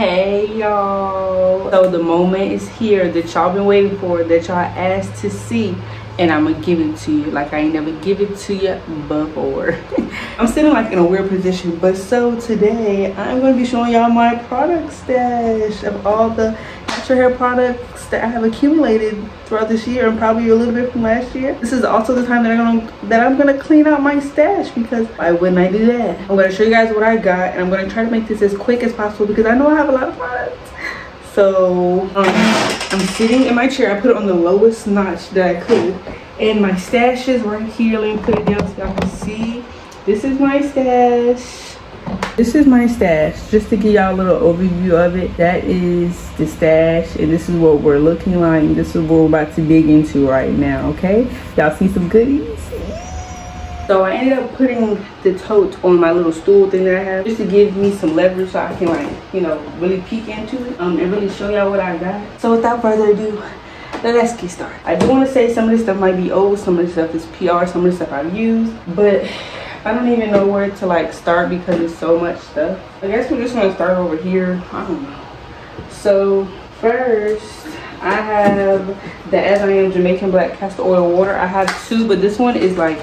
hey y'all. So the moment is here that y'all been waiting for that y'all asked to see and i'm gonna give it to you like i ain't never give it to you before. I'm sitting like in a weird position but so today i'm to be showing y'all my product stash of all the natural hair products that i have accumulated throughout this year and probably a little bit from last year. This is also the time that i'm gonna that i'm gonna clean out my stash because why wouldn't i do that? I'm gonna show you guys what i got and i'm gonna try to make this as quick as possible because i know i have a lot of products. So um, i'm sitting in my chair. I put it on the lowest notch that i could and my stash is right here. Let me put it down so y'all can see. This is my stash this is my stash just to give y'all a little overview of it that is the stash and this is what we're looking like this is what we're about to dig into right now okay y'all see some goodies so I ended up putting the tote on my little stool thing that I have just to give me some leverage so I can like, you know, really peek into it um, and really show y'all what I got. So without further ado, let's get started. I do want to say some of this stuff might be old, some of this stuff is PR, some of this stuff I've used, but I don't even know where to like start because it's so much stuff. I guess we're just gonna start over here. I don't know. So first, I have the As I Am Jamaican Black Castor Oil Water. I have two, but this one is like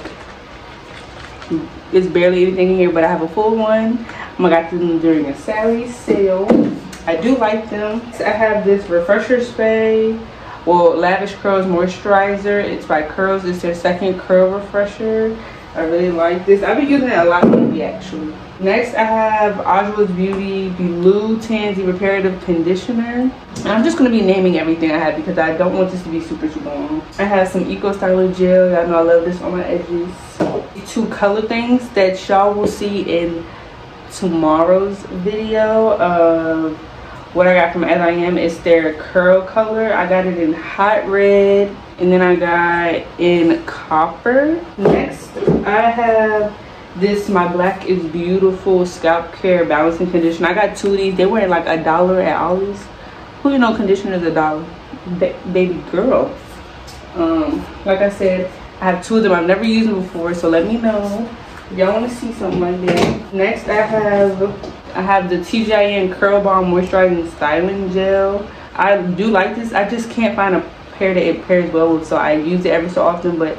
it's barely anything in here but i have a full one i got them during a sally sale i do like them i have this refresher spray well lavish curls moisturizer it's by curls it's their second curl refresher i really like this. I've been using it a lot lately actually. Next i have Adwoa's beauty blue tansy reparative conditioner. And i'm just going to be naming everything i have because i don't want this to be super super long. I have some eco styler gel. Y'all know i love this on my edges. Two color things that y'all will see in tomorrow's video of what I got from As I Am is their curl color. I got it in hot red and then I got in copper. Next, I have this my black is beautiful scalp care balancing conditioner. I got two of these. They were like a dollar at Ollie's. Who you know conditioner is a dollar? Ba baby girl. Um, like I said, I have two of them. I've never used them before, so let me know y'all want to see something like that. Next, I have I have the TGIN Curl Bomb Moisturizing Styling Gel. I do like this. I just can't find a pair that it pairs well with, so I use it every so often, but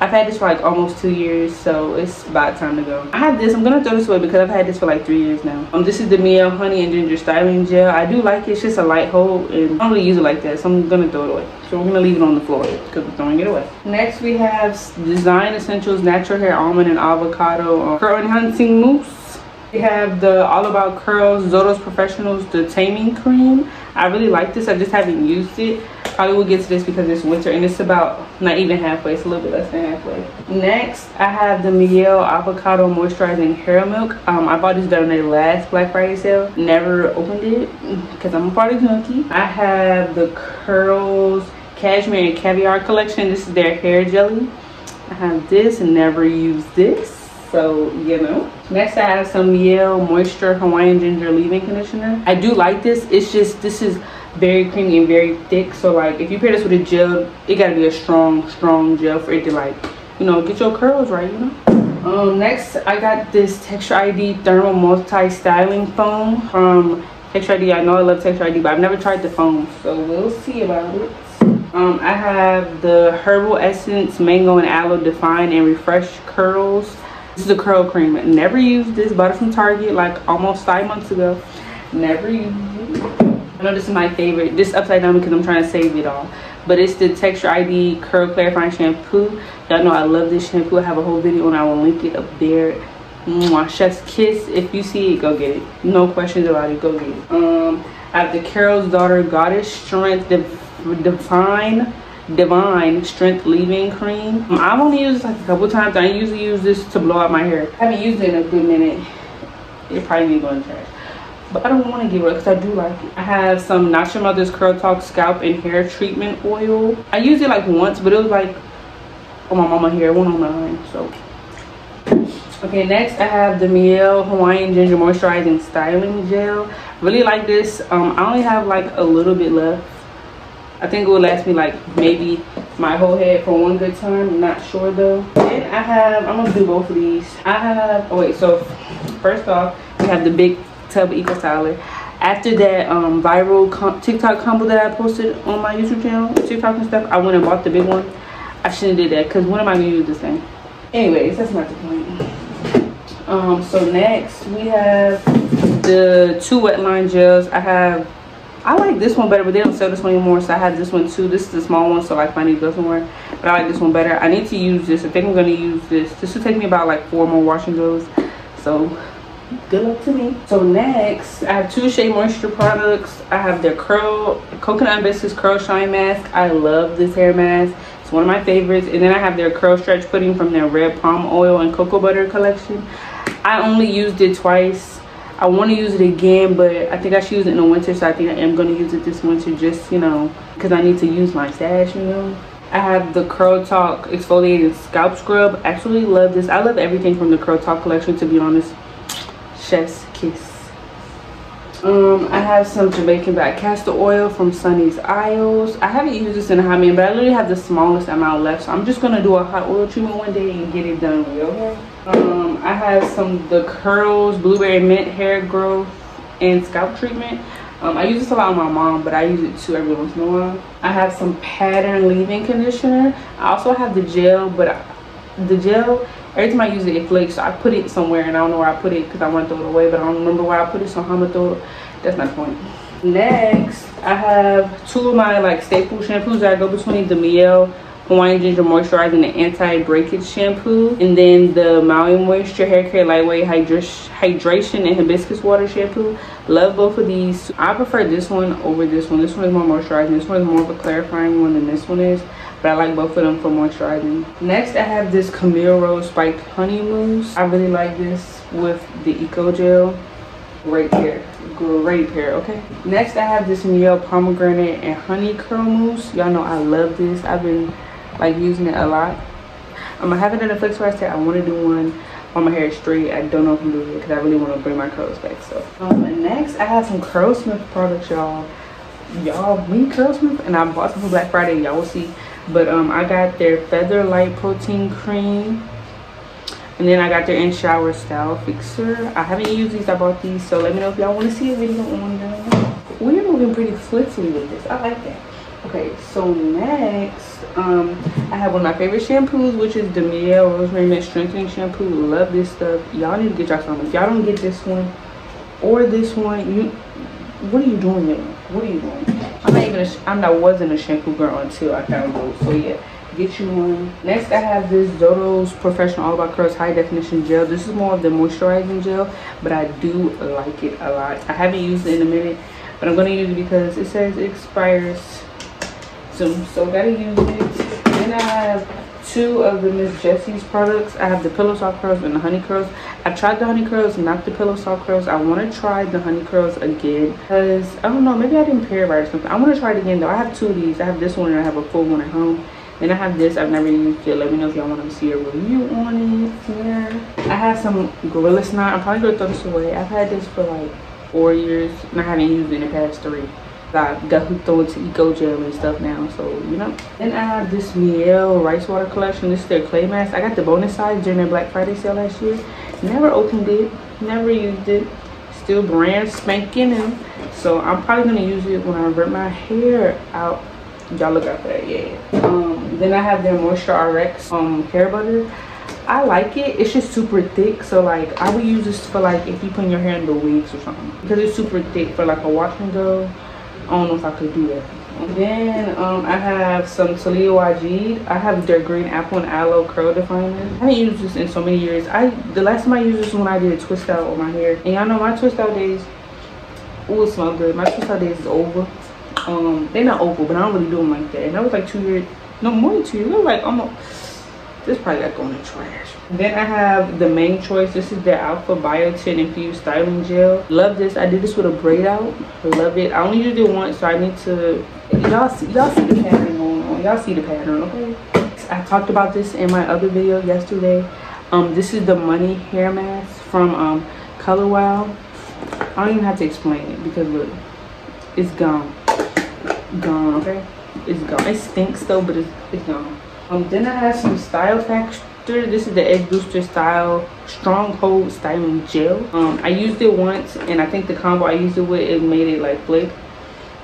I've had this for like almost two years, so it's about time to go. I have this. I'm gonna throw this away because I've had this for like three years now. Um, this is the Mielle Honey and Ginger Styling Gel. I do like it. It's just a light hold, and I don't really use it like that, so I'm gonna throw it away. So we're gonna leave it on the floor because we're throwing it away. Next, we have Design Essentials Natural Hair Almond and Avocado um, Curl Enhancing Mousse. We have the All About Curls Zotos Professionals The Taming Cream. I really like this. I just haven't used it probably will get to this because it's winter and it's about not even halfway it's a little bit less than halfway. Next i have the mielle avocado moisturizing hair milk. Um, i bought this during their last black friday sale. Never opened it because i'm a party junkie i have the curls cashmere and caviar collection. This is their hair jelly. I have this and never used this so you know. Next i have some mielle moisture hawaiian ginger leave-in conditioner. I do like this. It's just this is very creamy and very thick. So like if you pair this with a gel it got to be a strong strong gel for it to like you know get your curls right you know? Um next i got this texture id thermal multi styling foam from texture id i know i love texture id but i've never tried the foam so we'll see about it. Um i have the herbal essence mango and aloe define and refresh curls. This is a curl cream. Never used this bought it from target like almost five months ago. Never used I know this is my favorite. This upside down because I'm trying to save it all. But it's the Texture ID Curl Clarifying Shampoo. Y'all know I love this shampoo. I have a whole video and I will link it up there. Mwah, chef's kiss. If you see it, go get it. No questions about it. Go get it. Um, I have the Carol's Daughter Goddess Strength Divine Divine Strength Leave-In Cream. I've only used this like a couple times. I usually use this to blow out my hair. I haven't used it in a good minute. It probably needs going trash but I don't want to give it because I do like it. I have some Not Your Mother's Curl Talk Scalp and Hair Treatment Oil. I used it like once, but it was like on my mama hair, one on mine, so. Okay, next I have the Mielle Hawaiian Ginger Moisturizing Styling Gel. Really like this. Um, I only have like a little bit left. I think it will last me like maybe my whole head for one good time. I'm not sure though. Then I have, I'm gonna do both of these. I have, oh wait, so first off, we have the big tub eco styler after that um, viral com TikTok combo that I posted on my YouTube channel, TikTok and stuff, I went and bought the big one. I shouldn't have did that because when am I going to use this thing? Anyways, that's not the point. Um, so next we have the two wet line gels. I have, I like this one better, but they don't sell this one anymore. So I have this one too. This is the small one, so like I need this one But I like this one better. I need to use this. I think I'm going to use this. This will take me about like four more washing goes. So good luck to me. So next i have two shea moisture products. I have their curl coconut hibiscus curl shine mask. I love this hair mask. It's one of my favorites. And then i have their curl stretch pudding from their red palm oil and cocoa butter collection. I only used it twice. I want to use it again but i think i should use it in the winter so i think i am going to use it this winter just you know because i need to use my stash you know. I have the Curl Talk Exfoliating Scalp Scrub. Actually love this. I love everything from the Curl Talk collection to be honest chef's kiss um i have some jamaican black castor oil from sunny's isles i haven't used this in a hot minute but i literally have the smallest amount left so i'm just gonna do a hot oil treatment one day and get it done okay um i have some the curls blueberry mint hair growth and scalp treatment um, I use this a lot on my mom, but I use it too every once in a while. I have some pattern leave-in conditioner. I also have the gel, but I, the gel every time I use it, it flakes. So I put it somewhere and I don't know where I put it because I want to throw it away, but I don't remember where I put it, so I'm gonna throw it. That's the point. Next, I have two of my like staple shampoos that I go between the Mielle Hawaiian Ginger Moisturizer and the Anti-Breakage Shampoo. And then the Maui Moisture Hair Care Lightweight Hydration and Hibiscus Water Shampoo. Love both of these. I prefer this one over this one. This one is more moisturizing. This one is more of a clarifying one than this one is but I like both of them for moisturizing. Next, I have this Camille Rose Spiked Honey Mousse. I really like this with the Eco Gel. Great pair, great pair, okay? Next, I have this Mielle Pomegranate and Honey Curl Mousse. Y'all know I love this. I've been like using it a lot. Um, I haven't done a flex where I said I want to do one while my hair is straight. I don't know if I'm doing it because I really want to bring my curls back. So, um, next, I have some Curlsmith products, y'all. Y'all, me Curlsmith, and I bought some for Black Friday. Y'all will see but um i got their feather light protein cream. And then i got their in shower style fixer. I haven't used these. I bought these. So let me know if y'all want to see a video on them. We're moving pretty swiftly with this. I like that. Okay so next um i have one of my favorite shampoos which is the rosemary mint strengthening shampoo. Love this stuff. Y'all need to get y'all some. If y'all don't get this one or this one you what are you doing what are you doing even, I'm not, wasn't a shampoo girl until I found those. So yeah, get you one. Next, I have this Zotos Professional All About Curls High Definition Gel. This is more of the moisturizing gel, but I do like it a lot. I haven't used it in a minute, but I'm gonna use it because it says it expires soon. So gotta use it. I two of the Miss Jessie's products. I have the Pillow Soft Curls and the Honey Curls. I've tried the Honey Curls, not the Pillow Soft Curls. I want to try the Honey Curls again because, I don't know, maybe I didn't pair it right or something. I want to try it again though. I have two of these. I have this one and I have a full one at home. Then I have this. I've never used it. Let me know if y'all want to see a review on it. Yeah. I have some Gorilla Snot. I'm probably going to throw this away. I've had this for like four years and I haven't used it in the past three. I got hooked on to Eco Gel and stuff now, so you know. Then I have this Mielle Rice Water Collection. This is their clay mask. I got the bonus size during their Black Friday sale last year. Never opened it, never used it. Still brand spanking new. So I'm probably gonna use it when I rip my hair out. Y'all look out for that, yeah. Um, then I have their Moisture RX um, hair butter. I like it. It's just super thick. So like I would use this for like if you put your hair in the wigs or something. Because it's super thick for like a wash and go I don't know if I could do that. And then um, I have some Taliah Waajid. I have their green apple and aloe curl definer. I haven't used this in so many years. I The last time I used this was when I did a twist out on my hair. And y'all know my twist out days, ooh, it smell good. My twist out days is over. Um, They're not over, but I don't really do them like that. And that was like two years, no more than two years. It was like almost, this probably got going in trash. Then I have the Mane Choice. This is the Alpha Biotin Infused Styling Gel. Love this. I did this with a braid out. Love it. I only used it once, so I need to. Y'all see, y'all see the pattern going on. Y'all see the pattern, okay? I talked about this in my other video yesterday. Um, this is the Money Hair Mask from um, Color Wow. I don't even have to explain it because look, it's gone. Gone, okay? It's gone. It stinks though, but it's, it's gone. Um, then I have some Style booster this is the edge booster style stronghold styling gel um i used it once and i think the combo i used it with it made it like flick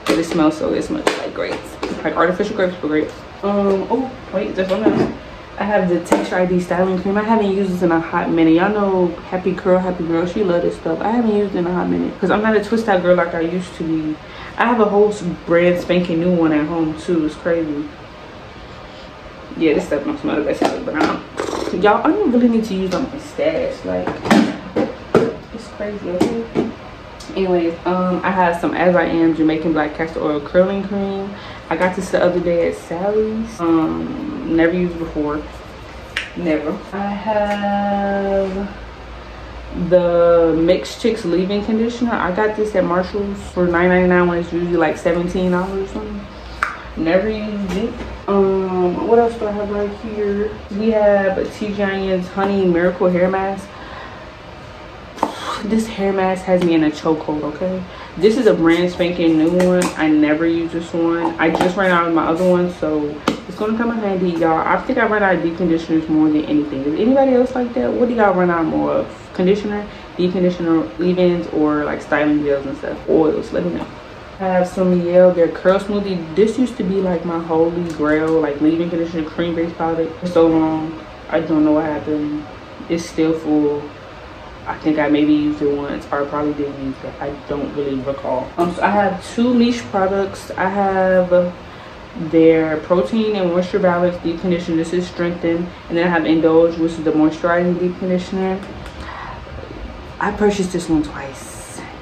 but it smells so it's much like grapes like artificial grapes but grapes um oh wait there's one else I have the Texture ID styling cream. I haven't used this in a hot minute. Y'all know Happy Curl, Happy Girl. She love this stuff. I haven't used it in a hot minute because I'm not a twist out girl like I used to be. I have a whole brand spanking new one at home too. It's crazy. Yeah, this stuff don't smell the best, but um, y'all, I don't really need to use on my stash. Like, it's crazy. Okay. Anyways, um, I have some As I Am Jamaican Black Castor Oil Curling Cream. I got this the other day at Sally's. Um, never used before. Never. I have the Mixed Chicks leave-in conditioner. I got this at Marshall's for $9.99 when it's usually like $17 or something. Never used it. Um, Um, what else do I have right here? We have TGIN's Honey Miracle Hair Mask. This hair mask has me in a chokehold okay? This is a brand spanking new one. I never use this one. I just ran out of my other one so it's gonna come in handy y'all. I think i run out of deep conditioners more than anything. Is anybody else like that? What do y'all run out more of? Conditioner deep conditioner leave-ins or like styling gels and stuff? Oils let me know I have some Yale, their curl smoothie. This used to be like my holy grail, like leave-in conditioner, cream-based powder for so long. I don't know what happened. It's still full I think I maybe used it once or probably didn't use it. I don't really recall. Um, so I have two Miche products. I have their protein and moisture balance deep conditioner. This is strengthened. And then I have indulge, which is the moisturizing deep conditioner. I purchased this one twice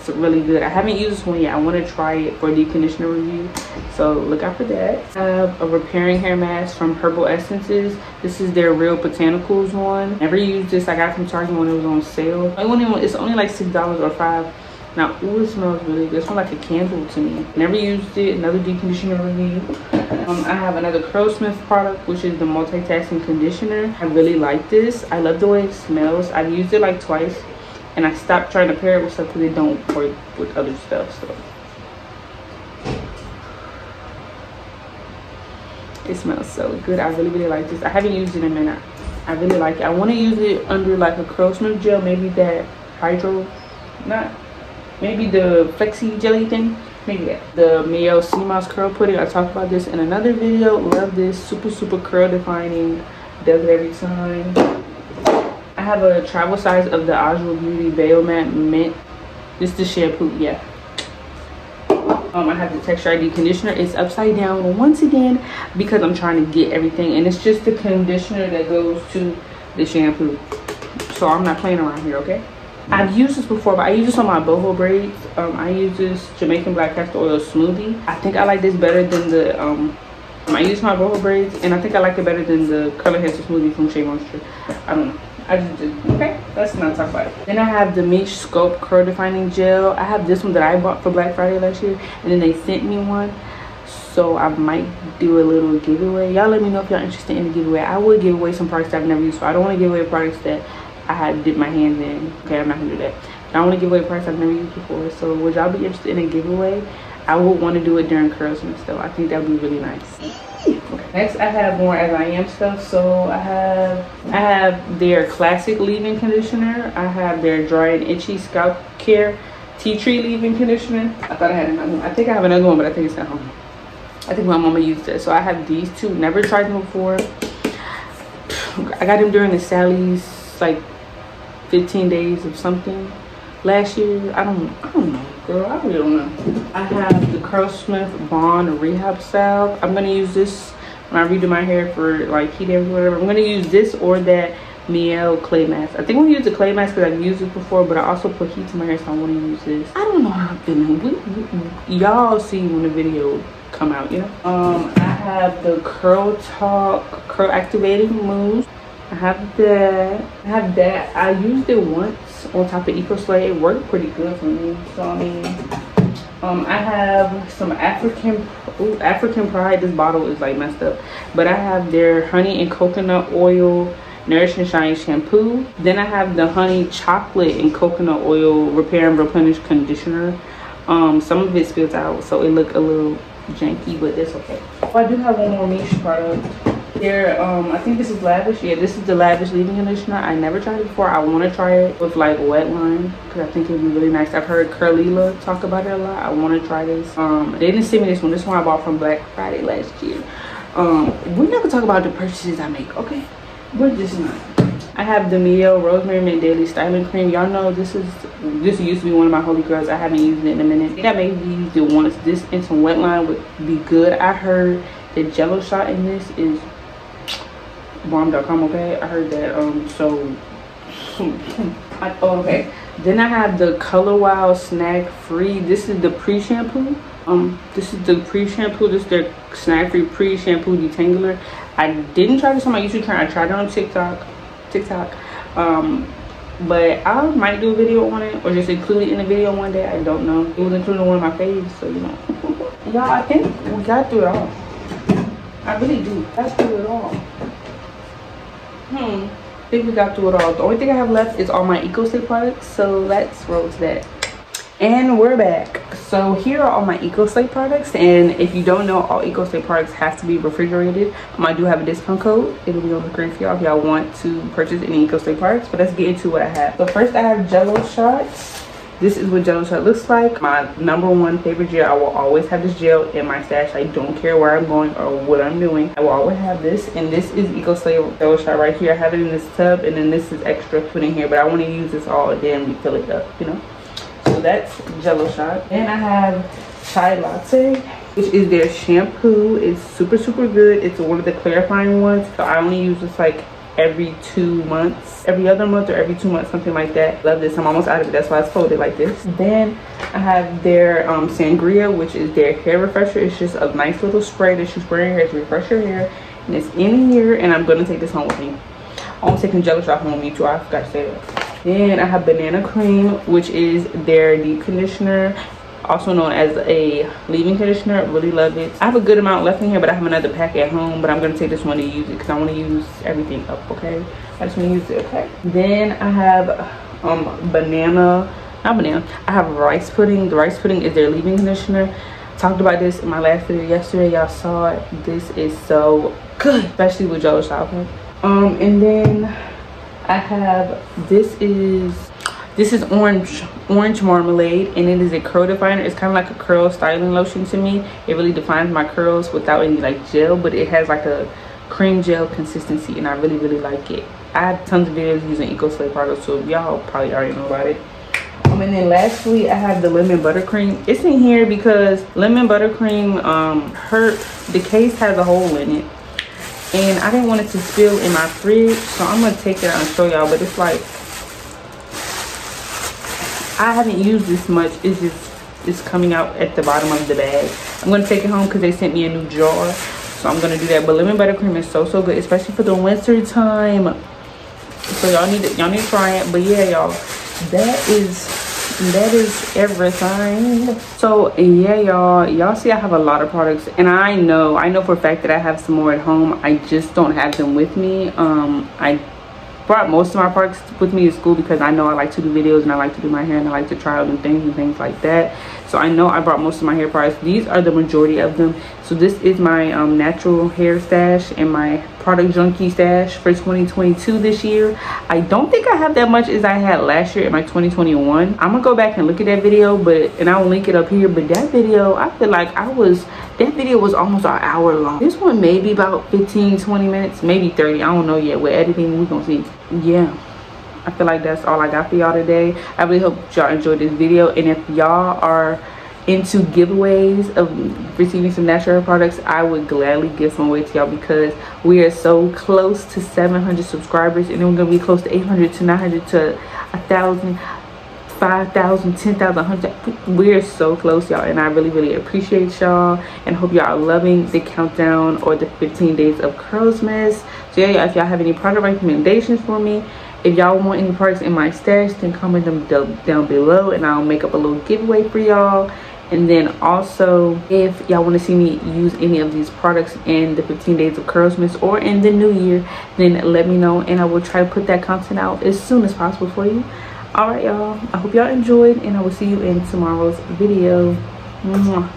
it's really good. I haven't used this one yet. I want to try it for deep conditioner review. So look out for that. I have a repairing hair mask from herbal essences. This is their real botanicals one. Never used this. I got from target when it was on sale. It's only like six dollars or five. Now ooh, it smells really good. It smells like a candle to me. Never used it. Another deep conditioner review. Um, i have another curlsmith product which is the multitasking conditioner. I really like this. I love the way it smells. I've used it like twice and I stopped trying to pair it with stuff because it don't work with other stuff. So it smells so good. I really really like this. I haven't used it in a minute. I really like it. I want to use it under like a Curlsmith gel, maybe that hydro, not maybe the flexi jelly thing. Maybe that. The Mielle Sea Moss Curl Pudding. I talked about this in another video. Love this. Super, super curl defining. Does it every time I have a travel size of the Adwoa Beauty Matte Mint. This is the shampoo, yeah. Um, I have the Texture ID conditioner. It's upside down once again because I'm trying to get everything. And it's just the conditioner that goes to the shampoo. So I'm not playing around here, okay? I've used this before, but I use this on my boho braids. Um, I use this Jamaican Black Castor Oil Smoothie. I think I like this better than the, um, I use my boho braids. And I think I like it better than the Curl Enhancer Smoothie from Shea Moisture. I don't know. I just did. Okay, let's not talk about it. Then I have the Miche Sculpt Curl Defining Gel. I have this one that I bought for Black Friday last year. And then they sent me one. So I might do a little giveaway. Y'all let me know if y'all interested in the giveaway. I would give away some products I've never used. So I don't want to give away products that I had dipped my hands in. Okay, I'm not going to do that. I want to give away products I've never used before. So would y'all be interested in a giveaway? I would want to do it during Christmas though. I think that would be really nice. Next, I have more as I am stuff. So I have I have their classic leave-in conditioner. I have their dry and itchy scalp care tea tree leave-in conditioner. I thought I had another one. I think I have another one, but I think it's at home. I think my mama used it. So I have these two. Never tried them before. I got them during the Sally's like 15 days of something last year. I don't I don't know, girl. I really don't know. I have the Curlsmith Bond Rehab Salve. I'm gonna use this when I redo my hair for like heat or whatever. I'm gonna use this or that Mielle clay mask. I think gonna use the clay mask because I've used it before, but I also put heat to my hair, so I want to use this. I don't know how I'm feeling. Y'all see when the video come out, you know. Um, I have the Curl Talk Curl Activating Mousse. I have that. I have that. I used it once on top of Eco Slay. It worked pretty good for me. So I mean, um, I have some African ooh, African Pride. This bottle is like messed up, but I have their honey and coconut oil Nourish and Shine shampoo. Then I have the honey chocolate and coconut oil repair and replenish conditioner. Um, some of it spills out, so it look a little janky, but it's okay. Oh, I do have one more Miche product. They're, um, I think this is Lavish. Yeah, this is the Lavish leave-in conditioner. I never tried it before. I want to try it with like wet line because I think it would be really nice. I've heard Curlila talk about it a lot. I want to try this. Um, they didn't send me this one. This one I bought from Black Friday last year. Um, we're not gonna talk about the purchases I make, okay? We're just not. I have the Mielle Rosemary Mint Daily Styling Cream. Y'all know this is this used to be one of my holy grails. I haven't used it in a minute. I I maybe used it once. This and some wet line would be good. I heard the jello shot in this is bomb.com okay? I heard that um so I, oh, okay. Then i have the color wow snack free. This is the pre-shampoo. Um this is the pre-shampoo. This is their snack free pre-shampoo detangler. I didn't try this on my youtube channel. I tried it on tiktok tiktok. Um but i might do a video on it or just include it in a video one day. I don't know. It was included in one of my faves so you know. Y'all i think we got through it all. I really do. That's through it all. Hmm. I think we got through it all. The only thing I have left is all my Ecoslay products. So let's roll to that. And we're back. So here are all my Ecoslay products. And if you don't know, all Ecoslay products have to be refrigerated. Um, I do have a discount code. It'll be on the screen for y'all if y'all want to purchase any Ecoslay products. But let's get into what I have. So first I have Jello shots this is what jello shot looks like. My number one favorite gel. I will always have this gel in my stash. I don't care where i'm going or what i'm doing. I will always have this and this is Ecoslay jello shot right here. I have it in this tub and then this is extra put in here but i want to use this all and then refill it up you know? So that's jello shot. And i have chai latte which is their shampoo. It's super super good. It's one of the clarifying ones. So i only use this like every two months every other month or every two months something like that. Love this. I'm almost out of it. That's why it's folded like this. Then i have their um, sangria which is their hair refresher. It's just a nice little spray that you spray in your hair to refresh your hair. And it's in here and i'm gonna take this home with me. I'm taking jello shot home with me too. I forgot to say that. Then i have banana cream which is their deep conditioner also known as a leave-in conditioner really love it. I have a good amount left in here but i have another pack at home but i'm going to take this one to use it because i want to use everything up okay? I just want to use it okay? Then i have um banana not banana i have rice pudding. The rice pudding is their leave-in conditioner. Talked about this in my last video yesterday. Y'all saw it. This is so good especially with jello shopping. Um and then i have this is this is orange orange marmalade and it is a curl definer. It's kind of like a curl styling lotion to me. It really defines my curls without any like gel but it has like a cream gel consistency and i really really like it. I have tons of videos using Ecoslay products so y'all probably already know about it. Um, and then lastly i have the lemon buttercream. It's in here because lemon buttercream um her the case has a hole in it and i didn't want it to spill in my fridge so i'm gonna take it out and show y'all but it's like I haven't used this much. It's just it's coming out at the bottom of the bag. I'm gonna take it home because they sent me a new jar. So I'm gonna do that. But lemon buttercream is so so good, especially for the winter time. So y'all need to y'all need to try it. But yeah, y'all, that is that is everything so yeah y'all y'all see i have a lot of products and i know i know for a fact that i have some more at home i just don't have them with me um i brought most of my products with me to school because I know I like to do videos and I like to do my hair and I like to try out new things and things like that. So I know I brought most of my hair products. These are the majority of them. So this is my um, natural hair stash and my product junkie stash for 2022 this year. I don't think I have that much as I had last year in my 2021. I'm gonna go back and look at that video, but and I'll link it up here. But that video, I feel like I was that video was almost an hour long this one maybe about 15 20 minutes maybe 30 i don't know yet we're editing we're gonna see yeah i feel like that's all i got for y'all today i really hope y'all enjoyed this video and if y'all are into giveaways of receiving some natural products i would gladly give some away to y'all because we are so close to 700 subscribers and then we're gonna be close to 800 to 900 to a thousand 5,000, 10,000, 100. We're so close, y'all. And I really, really appreciate y'all. And hope y'all are loving the countdown or the 15 days of Curlsmas. So yeah, if y'all have any product recommendations for me, if y'all want any products in my stash, then comment them down below and I'll make up a little giveaway for y'all. And then also, if y'all want to see me use any of these products in the 15 days of Curlsmas or in the new year, then let me know and I will try to put that content out as soon as possible for you all right y'all i hope y'all enjoyed and i will see you in tomorrow's video Mwah.